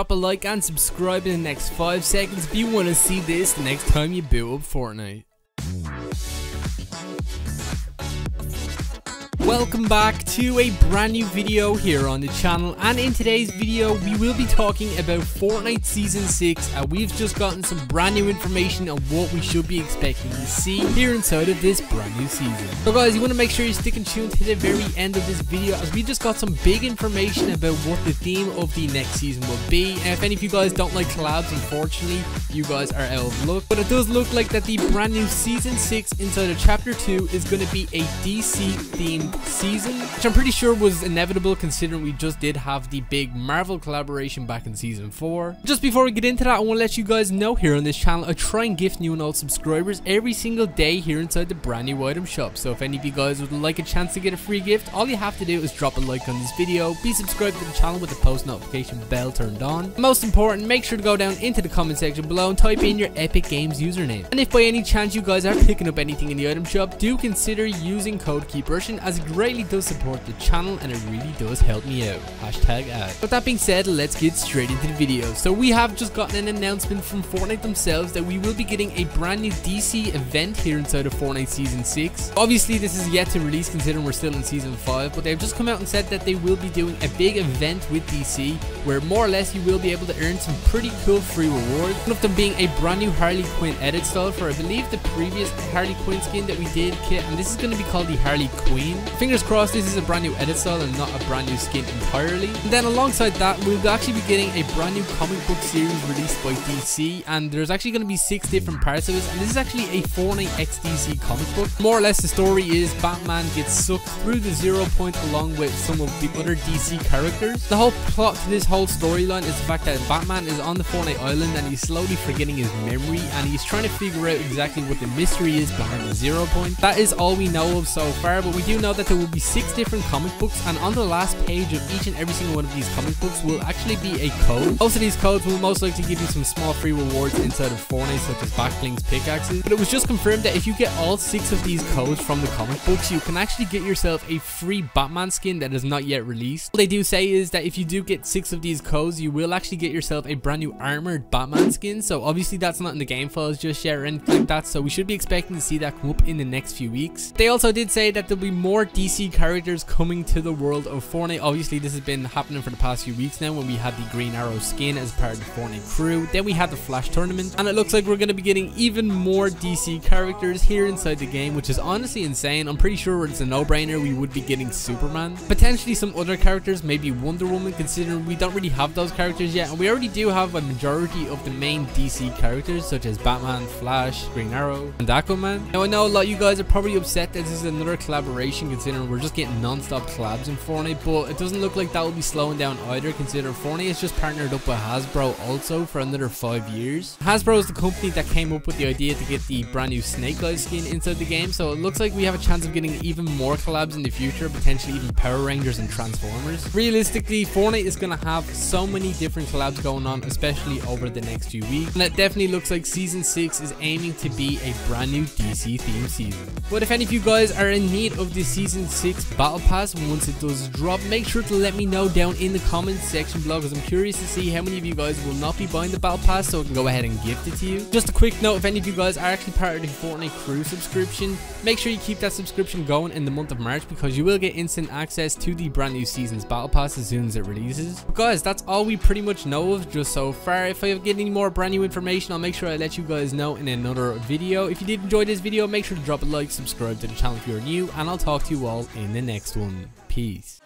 Drop a like and subscribe in the next 5 seconds if you want to see this next time you build up Fortnite. Welcome back to a brand new video here on the channel. And in today's video we will be talking about Fortnite Season 6 and we've just gotten some brand new information on what we should be expecting to see here inside of this brand new season. So guys you want to make sure you stick and tune to the very end of this video as we just got some big information about what the theme of the next season will be. And if any of you guys don't like collabs unfortunately you guys are out of luck. But it does look like that the brand new Season 6 inside of Chapter 2 is going to be a DC themed season, which I'm pretty sure was inevitable considering we just did have the big Marvel collaboration back in season 4. Just before we get into that, I want to let you guys know here on this channel, I try and gift new and old subscribers every single day here inside the brand new item shop. So if any of you guys would like a chance to get a free gift, all you have to do is drop a like on this video, be subscribed to the channel with the post notification bell turned on. Most important, make sure to go down into the comment section below and type in your Epic Games username. And if by any chance you guys are picking up anything in the item shop, do consider using code KeepRushing as it greatly does support the channel and it really does help me out. Hashtag ad. With that being said, let's get straight into the video. So we have just gotten an announcement from Fortnite themselves that we will be getting a brand new DC event here inside of Fortnite Season 6. Obviously this is yet to release considering we're still in Season 5, but they've just come out and said that they will be doing a big event with DC where more or less you will be able to earn some pretty cool free rewards. One of them being a brand new Harley Quinn edit style for I believe the previous Harley Quinn skin that we did kit and this is going to be called the Harley Queen. Fingers crossed this is a brand new edit style and not a brand new skin entirely. And then alongside that, we'll actually be getting a brand new comic book series released by DC, and there's actually going to be six different parts of this, and this is actually a Fortnite X DC comic book. More or less, the story is Batman gets sucked through the zero point along with some of the other DC characters. The whole plot to this whole storyline is the fact that Batman is on the Fortnite island and he's slowly forgetting his memory, and he's trying to figure out exactly what the mystery is behind the zero point. That is all we know of so far, but we do know that there will be six different comic books and on the last page of each and every single one of these comic books will actually be a code. Most of these codes will most likely give you some small free rewards inside of Fortnite such as backblings, pickaxes, but it was just confirmed that if you get all six of these codes from the comic books you can actually get yourself a free Batman skin that is not yet released. What they do say is that if you do get six of these codes you will actually get yourself a brand new armored Batman skin so obviously that's not in the game files just yet or anything like that so we should be expecting to see that come up in the next few weeks. They also did say that there'll be more DC characters coming to the world of Fortnite. Obviously, this has been happening for the past few weeks now when we had the Green Arrow skin as part of the Fortnite crew. Then we had the Flash tournament, and it looks like we're going to be getting even more DC characters here inside the game, which is honestly insane. I'm pretty sure it's a no-brainer we would be getting Superman. Potentially some other characters, maybe Wonder Woman, considering we don't really have those characters yet, and we already do have a majority of the main DC characters, such as Batman, Flash, Green Arrow, and Aquaman. Now, I know a lot of you guys are probably upset that this is another collaboration, considering we're just getting non-stop collabs in Fortnite, but it doesn't look like that will be slowing down either considering Fortnite has just partnered up with Hasbro also for another 5 years. Hasbro is the company that came up with the idea to get the brand new Snake Eyes skin inside the game, so it looks like we have a chance of getting even more collabs in the future, potentially even Power Rangers and Transformers. Realistically, Fortnite is going to have so many different collabs going on, especially over the next few weeks, and it definitely looks like Season 6 is aiming to be a brand new DC themed season. But if any of you guys are in need of the Season 6 Battle Pass once it does drop, make sure to let me know down in the comments section below because I'm curious to see how many of you guys will not be buying the Battle Pass so I can go ahead and gift it to you. Just a quick note, if any of you guys are actually part of the Fortnite crew subscription, make sure you keep that subscription going in the month of March because you will get instant access to the brand new season's Battle Pass as soon as it releases. But guys, that's all we pretty much know of just so far. If I get any more brand new information, I'll make sure I let you guys know in another video. If you did enjoy this video, make sure to drop a like, subscribe to the channel if you're new, and I'll talk to you all in the next one. Peace.